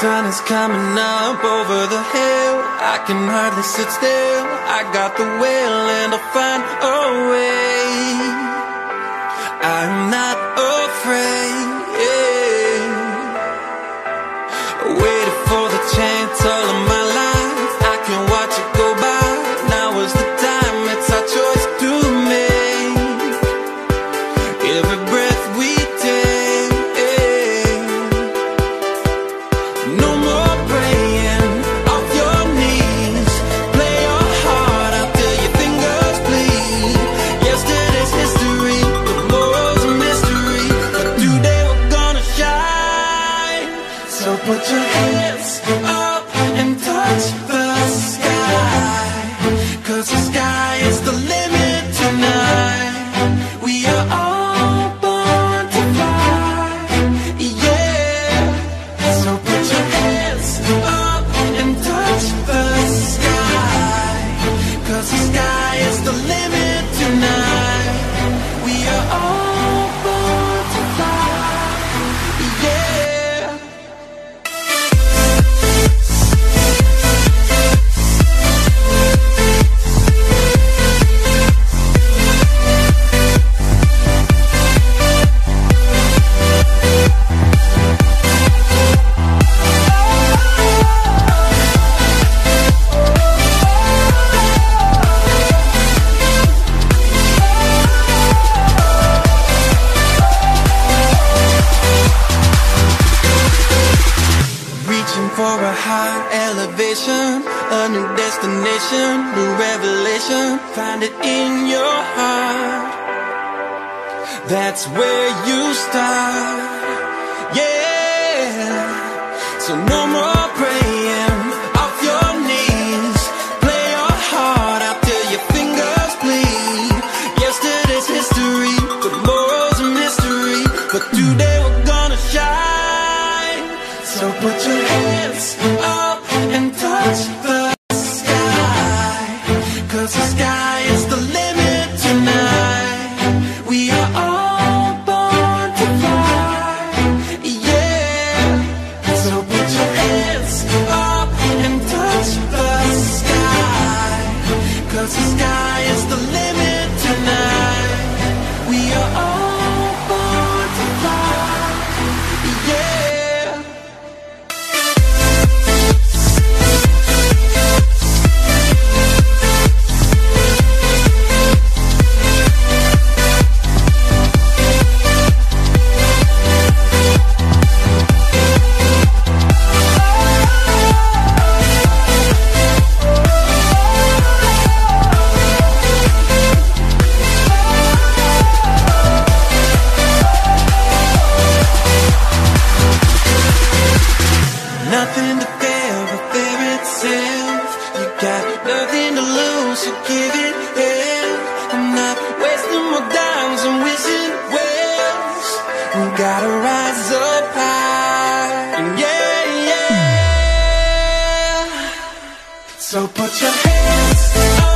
sun is coming up over the hill. I can hardly sit still. I got the will and I'll find a way. I'm not afraid Waiting put your hands up and touch the sky. Cause the sky is the a new destination, new revelation. Find it in your heart. That's where you start. Nothing to fear but fear itself. You got nothing to lose, so give it hell. I'm not wasting my dimes and wishing wells. We gotta rise up high. Yeah, yeah. So put your hands